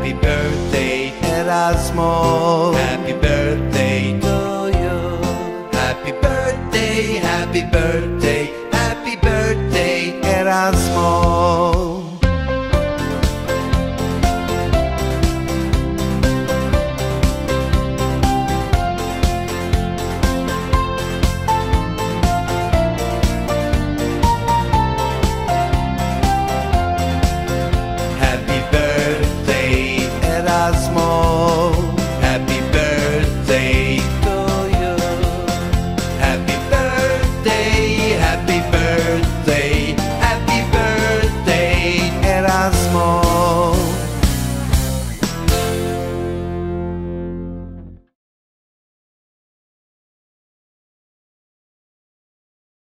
Happy birthday, Erasmo. Happy birthday to you. Happy birthday, happy birthday, happy birthday, Erasmo. Erasmo. Happy birthday to you. Happy birthday.